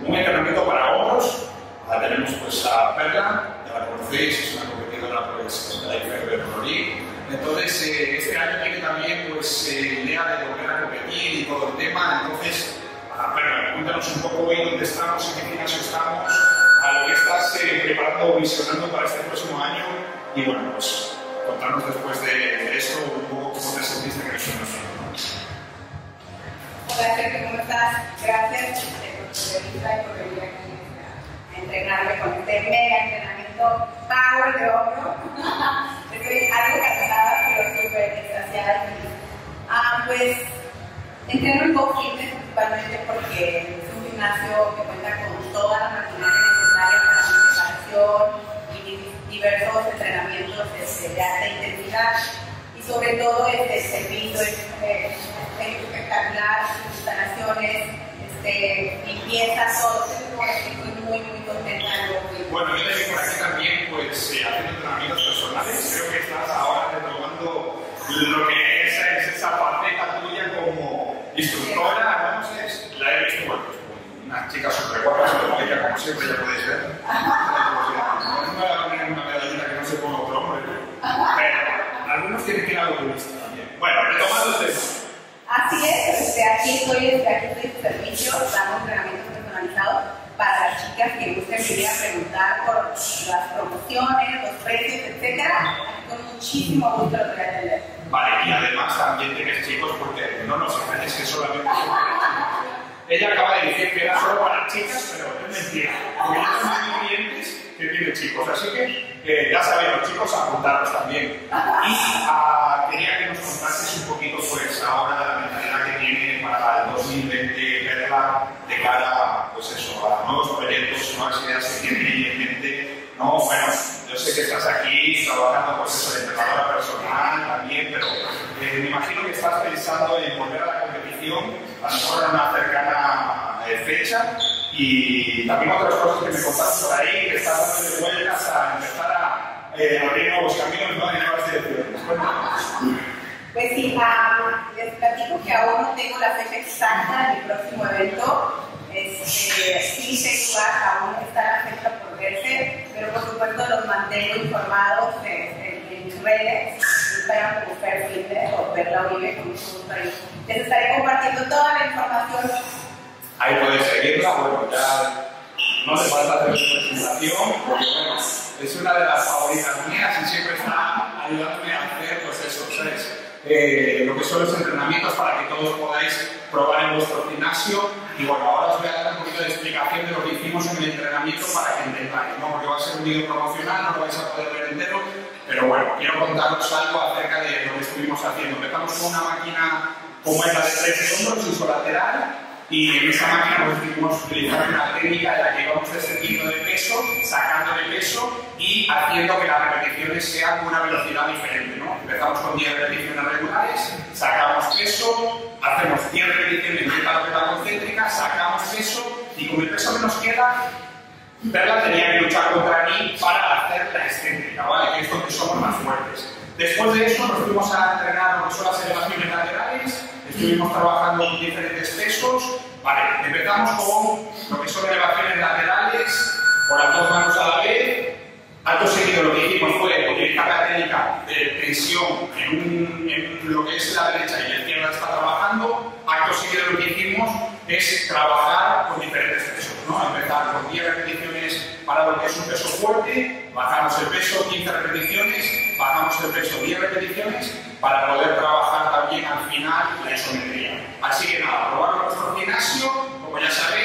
un entrenamiento para hombros. Ahora tenemos pues a Perla, ya la conocéis, es una competidora pues, de la IFB Pro League. Entonces, eh, este año tiene también pues, eh, idea de volver a competir y todo el tema. Entonces, a Perla, cuéntanos un poco hoy dónde estamos, en qué gimnasio estamos, a lo que estás eh, preparando o visionando para este próximo año. Y bueno, pues contarnos después de, de esto un poco cómo te sentiste que nosotros. Hola Sergio, ¿cómo estás? Gracias entrevista y venir aquí a entrenarme con este mega entrenamiento power de hombro. Estoy algo cansada, pero súper extasiada. Ah, pues entreno en Go principalmente porque es un gimnasio que cuenta con toda la maquinaria necesaria para mi preparación y diversos entrenamientos este, de alta intensidad y sobre todo este, servicio es eh, espectacular, sus instalaciones, este, limpieza, todo. Estoy muy, muy contenta. Bueno, yo te por aquí también, pues, eh, haciendo entrenamientos personales. Creo que estás ahora retomando lo que es, es esa faceta tuya como instructora, no sé, la he visto, bueno, una chica súper guapa, súper como siempre, ya podéis ver. No me voy a poner una medallita que no se ponga otro hombre, pero algunos tienen que ir a lo también. Bueno, retomando el tema. Así es, este, aquí estoy, aquí estoy servicio, dando entrenamiento personalizado para las chicas que gusten venir a preguntar por las promociones, los precios, etcétera. Con muchísimo gusto los voy a atender. Vale, y además también tienes chicos porque no nos engañes que solamente. Ella acaba de decir que era solo para chicas, pero es mentira. Porque yo tengo clientes que tienen chicos, así que eh, ya sabéis, los chicos apuntaros también. Y ah, quería que nos contases un poquito, pues, ahora de la mentalidad que tiene para el 2020 Perla de cara, pues eso, a nuevos proyectos, nuevas ideas que tiene ella en mente. No, bueno, yo sé que estás aquí trabajando, pues eso, de entrenadora personal también, pero eh, me imagino que estás pensando en volver a la competición, a lo mejor en una cercana eh, fecha, y también otras cosas que me contaste por ahí, que estás dándole vueltas a empezar a eh, abrir nuevos caminos, ¿no? En nuevas direcciones. Pues sí, ah, les platico que aún no tengo la fecha exacta del próximo evento. Este, sí sé lugar, aún está la fecha por verse, pero por supuesto los mantengo informados en, mis redes, Instagram como Fer Fitness o Perla Uribe, con mucho gusto ahí. Les estaré compartiendo toda la información. Ahí podéis seguirla, bueno, ya no hace falta hacer su presentación, porque bueno, es una de las favoritas mías y siempre está ayudándome a hacer, pues eso, ¿sabes? Eh, lo que son los entrenamientos para que todos podáis probar en vuestro gimnasio. Y bueno, ahora os voy a dar un poquito de explicación de lo que hicimos en el entrenamiento para que entendáis, ¿no? Vídeo promocional, no lo vais a poder ver entero, pero bueno, quiero contaros algo acerca de lo que estuvimos haciendo. Empezamos con una máquina como es la de tres hombros, isolateral, y en esa máquina pues, decidimos utilizar una técnica en la que íbamos descendiendo de peso, sacando de peso y haciendo que las repeticiones sean con una velocidad diferente. ¿no? Empezamos con 10 repeticiones regulares, sacamos peso, hacemos 10 repeticiones de la concéntrica, sacamos peso y con el peso que nos queda, Perla tenía que luchar contra mí para hacer la excéntrica, ¿vale? que es donde somos más fuertes. Después de eso nos fuimos a entrenar lo que son las elevaciones laterales, estuvimos trabajando con diferentes pesos. Vale, empezamos con lo que son elevaciones laterales, por las dos manos a la vez. Acto seguido lo que hicimos fue utilizar la técnica de tensión en, un, en lo que es la derecha y la izquierda está trabajando. Acto seguido lo que hicimos es trabajar con diferentes pesos. ¿no? Empezar con 10 repeticiones para lo que es un peso fuerte, bajamos el peso 15 repeticiones, bajamos el peso 10 repeticiones para poder trabajar también al final la isometría. Así que nada, probar nuestro gimnasio, como ya sabéis,